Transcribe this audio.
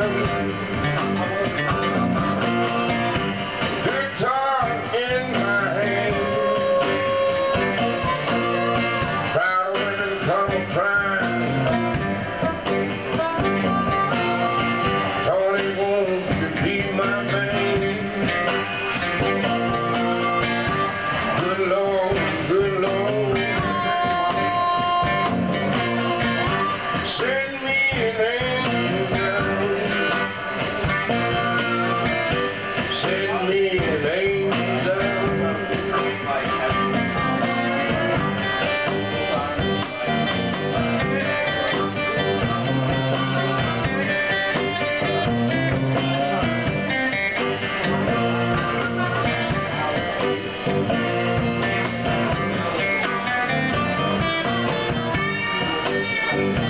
girl. Thank you.